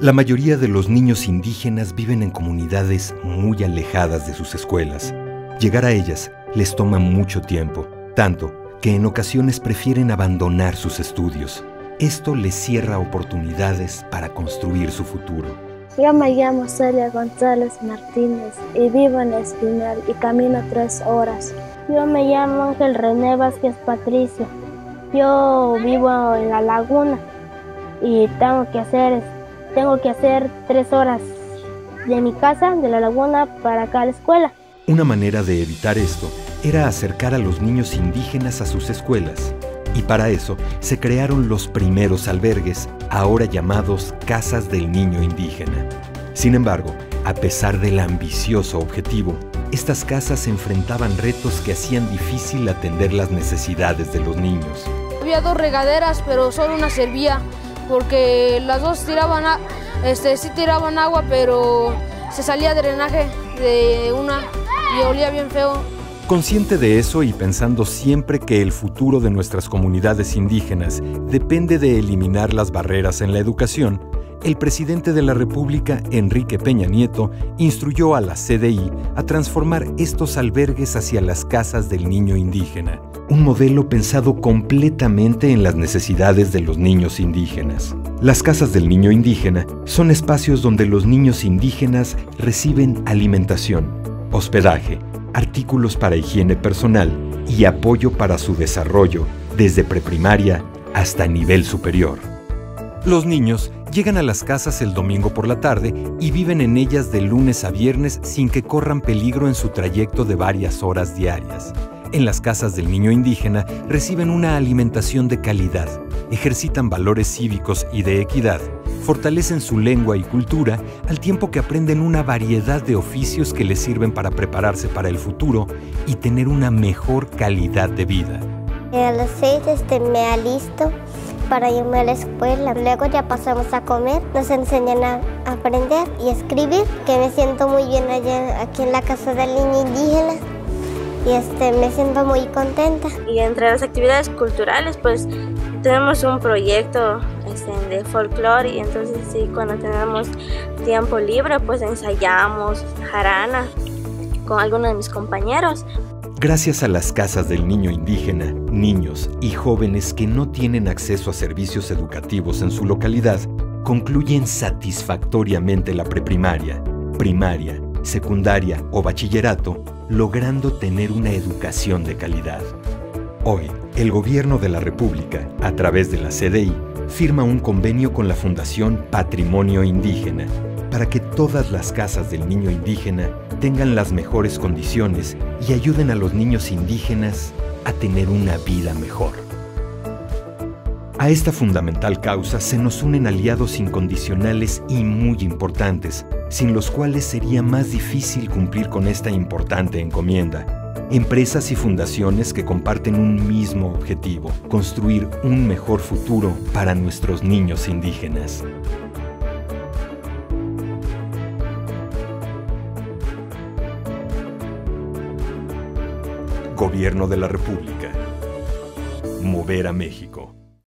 La mayoría de los niños indígenas viven en comunidades muy alejadas de sus escuelas. Llegar a ellas les toma mucho tiempo, tanto que en ocasiones prefieren abandonar sus estudios. Esto les cierra oportunidades para construir su futuro. Yo me llamo Celia González Martínez y vivo en Espinal y camino tres horas. Yo me llamo Ángel René Vázquez Patricio. Yo vivo en la laguna y tengo que hacer, tengo que hacer tres horas de mi casa, de la laguna, para acá a la escuela. Una manera de evitar esto era acercar a los niños indígenas a sus escuelas. Y para eso se crearon los primeros albergues, ahora llamados Casas del Niño Indígena. Sin embargo, a pesar del ambicioso objetivo, estas casas se enfrentaban retos que hacían difícil atender las necesidades de los niños. Había dos regaderas, pero solo una servía, porque las dos tiraban, este, sí tiraban agua, pero se salía drenaje de una y olía bien feo. Consciente de eso y pensando siempre que el futuro de nuestras comunidades indígenas depende de eliminar las barreras en la educación, el presidente de la República, Enrique Peña Nieto, instruyó a la CDI a transformar estos albergues hacia las casas del niño indígena, un modelo pensado completamente en las necesidades de los niños indígenas. Las casas del niño indígena son espacios donde los niños indígenas reciben alimentación, hospedaje, artículos para higiene personal y apoyo para su desarrollo desde preprimaria hasta nivel superior. Los niños llegan a las casas el domingo por la tarde y viven en ellas de lunes a viernes sin que corran peligro en su trayecto de varias horas diarias. En las casas del niño indígena reciben una alimentación de calidad, ejercitan valores cívicos y de equidad, fortalecen su lengua y cultura al tiempo que aprenden una variedad de oficios que les sirven para prepararse para el futuro y tener una mejor calidad de vida. A las seis este, me alisto para irme a la escuela. Luego ya pasamos a comer, nos enseñan a aprender y escribir, que me siento muy bien allá aquí en la casa del niño indígena y este, me siento muy contenta. Y entre las actividades culturales, pues tenemos un proyecto este, de folclore y entonces sí, cuando tenemos tiempo libre, pues ensayamos jarana con algunos de mis compañeros. Gracias a las casas del niño indígena, niños y jóvenes que no tienen acceso a servicios educativos en su localidad, concluyen satisfactoriamente la preprimaria, primaria, secundaria o bachillerato, logrando tener una educación de calidad. Hoy, el Gobierno de la República, a través de la CDI, firma un convenio con la Fundación Patrimonio Indígena para que todas las casas del niño indígena tengan las mejores condiciones y ayuden a los niños indígenas a tener una vida mejor. A esta fundamental causa se nos unen aliados incondicionales y muy importantes, sin los cuales sería más difícil cumplir con esta importante encomienda empresas y fundaciones que comparten un mismo objetivo, construir un mejor futuro para nuestros niños indígenas. Gobierno de la República. Mover a México.